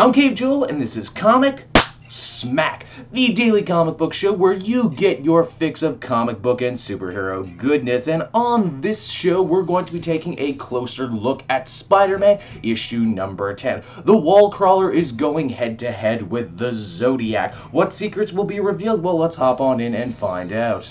I'm Caped Joel, and this is Comic Smack, the daily comic book show where you get your fix of comic book and superhero goodness. And on this show, we're going to be taking a closer look at Spider Man issue number 10. The wall crawler is going head to head with the Zodiac. What secrets will be revealed? Well, let's hop on in and find out.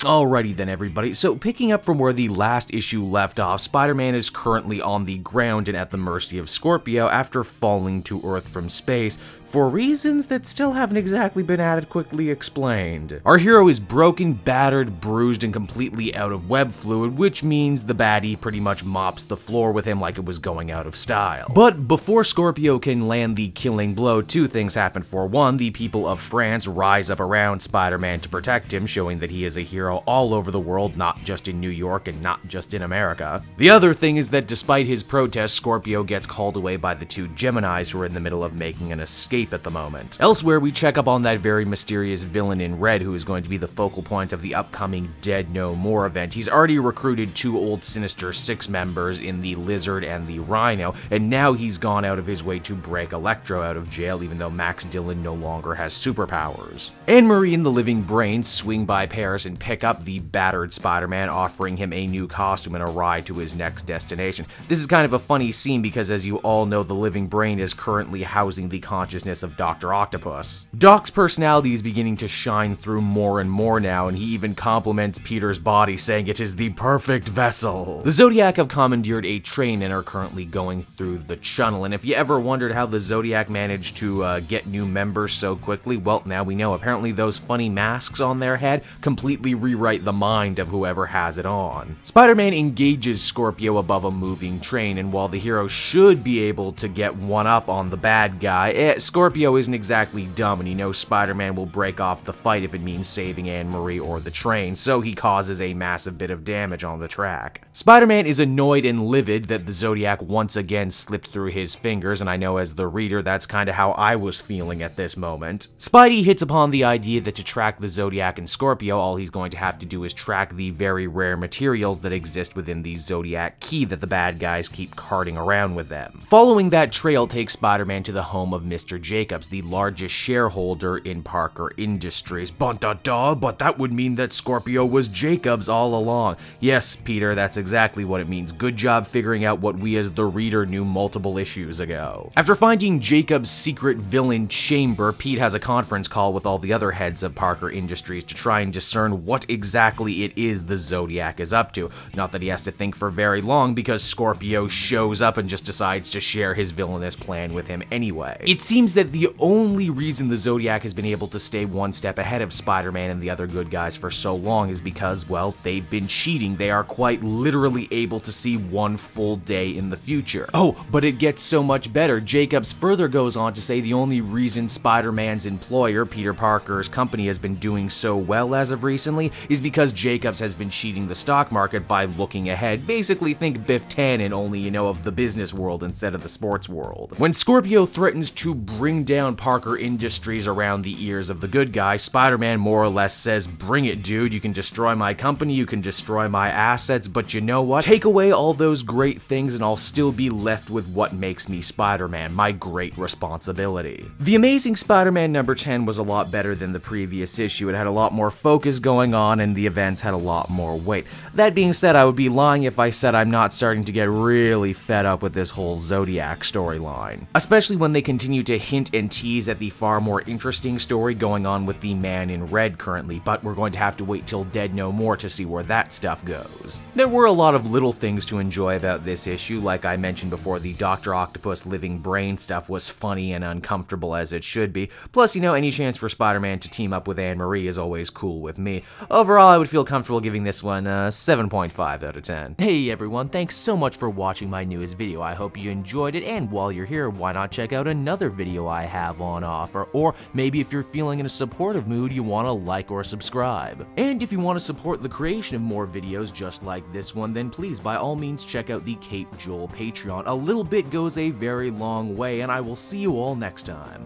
Alrighty then everybody, so picking up from where the last issue left off, Spider-Man is currently on the ground and at the mercy of Scorpio after falling to Earth from space, for reasons that still haven't exactly been adequately explained. Our hero is broken, battered, bruised, and completely out of web fluid, which means the baddie pretty much mops the floor with him like it was going out of style. But before Scorpio can land the killing blow, two things happen. For one, the people of France rise up around Spider-Man to protect him, showing that he is a hero all over the world, not just in New York and not just in America. The other thing is that despite his protest, Scorpio gets called away by the two Geminis who are in the middle of making an escape at the moment. Elsewhere, we check up on that very mysterious villain in red who is going to be the focal point of the upcoming Dead No More event. He's already recruited two old Sinister Six members in the Lizard and the Rhino, and now he's gone out of his way to break Electro out of jail even though Max Dillon no longer has superpowers. Anne Marie and the Living Brain swing by Paris and pick up the battered Spider-Man, offering him a new costume and a ride to his next destination. This is kind of a funny scene because as you all know, the Living Brain is currently housing the consciousness of Dr. Octopus. Doc's personality is beginning to shine through more and more now, and he even compliments Peter's body, saying it is the perfect vessel. The Zodiac have commandeered a train and are currently going through the channel, and if you ever wondered how the Zodiac managed to uh, get new members so quickly, well, now we know. Apparently those funny masks on their head completely rewrite the mind of whoever has it on. Spider-Man engages Scorpio above a moving train, and while the hero should be able to get one up on the bad guy, eh, Scorpio isn't exactly dumb and he knows Spider-Man will break off the fight if it means saving Anne-Marie or the train, so he causes a massive bit of damage on the track. Spider-Man is annoyed and livid that the Zodiac once again slipped through his fingers, and I know as the reader that's kinda how I was feeling at this moment. Spidey hits upon the idea that to track the Zodiac and Scorpio, all he's going to have to do is track the very rare materials that exist within the Zodiac key that the bad guys keep carting around with them. Following that trail takes Spider-Man to the home of Mr. Jacobs, the largest shareholder in Parker Industries. But da da, but that would mean that Scorpio was Jacobs all along. Yes, Peter, that's exactly what it means. Good job figuring out what we as the reader knew multiple issues ago. After finding Jacobs' secret villain chamber, Pete has a conference call with all the other heads of Parker Industries to try and discern what exactly it is the Zodiac is up to. Not that he has to think for very long because Scorpio shows up and just decides to share his villainous plan with him anyway. It seems that that the only reason the Zodiac has been able to stay one step ahead of Spider-Man and the other good guys for so long is because, well, they've been cheating. They are quite literally able to see one full day in the future. Oh, but it gets so much better. Jacobs further goes on to say the only reason Spider-Man's employer, Peter Parker's company, has been doing so well as of recently is because Jacobs has been cheating the stock market by looking ahead. Basically, think Biff Tannen, only, you know, of the business world instead of the sports world. When Scorpio threatens to bring down Parker Industries around the ears of the good guy, Spider-Man more or less says, bring it dude, you can destroy my company, you can destroy my assets, but you know what? Take away all those great things and I'll still be left with what makes me Spider-Man, my great responsibility. The Amazing Spider-Man number 10 was a lot better than the previous issue, it had a lot more focus going on and the events had a lot more weight. That being said, I would be lying if I said I'm not starting to get really fed up with this whole Zodiac storyline. Especially when they continue to hint and tease at the far more interesting story going on with the man in red currently, but we're going to have to wait till Dead No More to see where that stuff goes. There were a lot of little things to enjoy about this issue, like I mentioned before, the Dr. Octopus living brain stuff was funny and uncomfortable as it should be, plus, you know, any chance for Spider-Man to team up with Anne-Marie is always cool with me. Overall, I would feel comfortable giving this one a 7.5 out of 10. Hey everyone, thanks so much for watching my newest video, I hope you enjoyed it, and while you're here, why not check out another video I have on offer, or maybe if you're feeling in a supportive mood, you want to like or subscribe. And if you want to support the creation of more videos just like this one, then please by all means check out the Caped Joel Patreon. A little bit goes a very long way, and I will see you all next time.